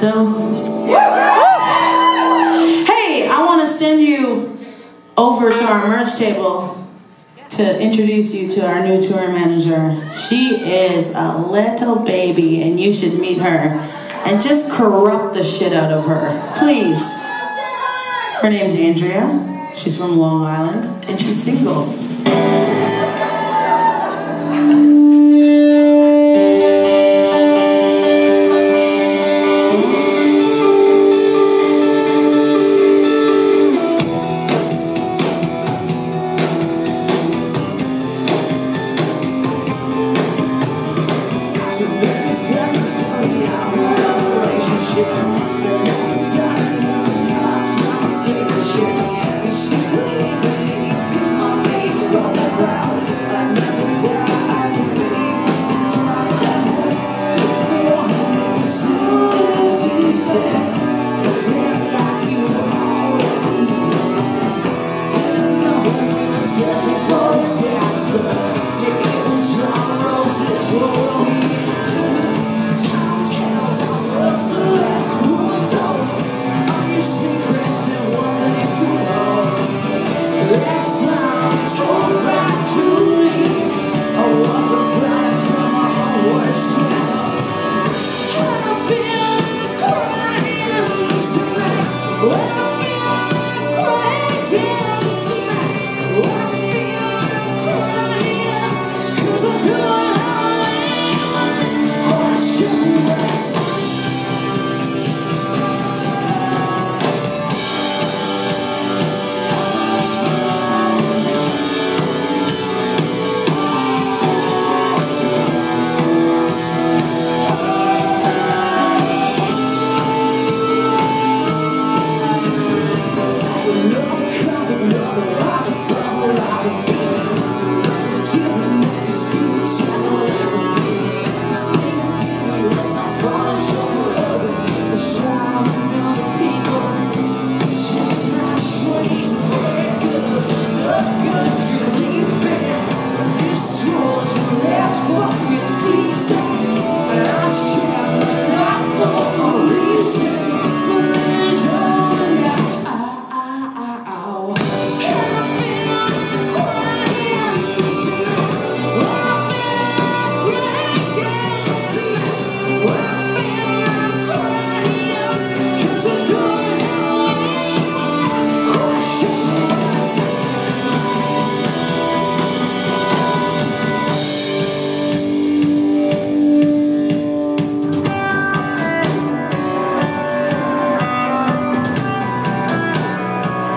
still? Hey, I want to send you over to our merch table to introduce you to our new tour manager. She is a little baby, and you should meet her and just corrupt the shit out of her. Please. Her name's Andrea. She's from Long Island, and she's single.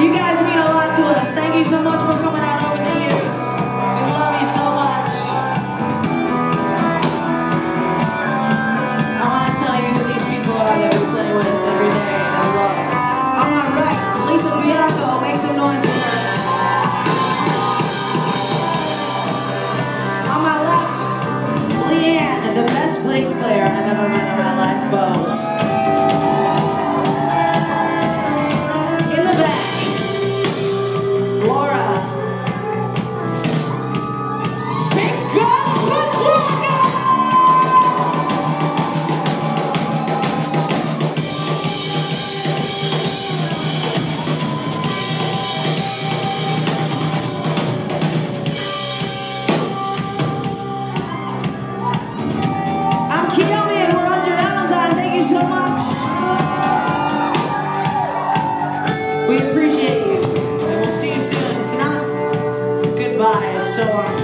You guys mean a lot to us. Thank you so much for coming out We appreciate you. And we'll see you soon. Not goodbye, it's so long